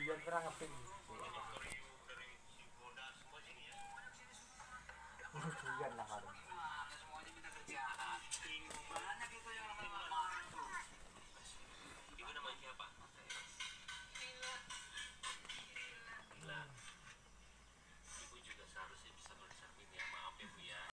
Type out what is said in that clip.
belum pernah ngepin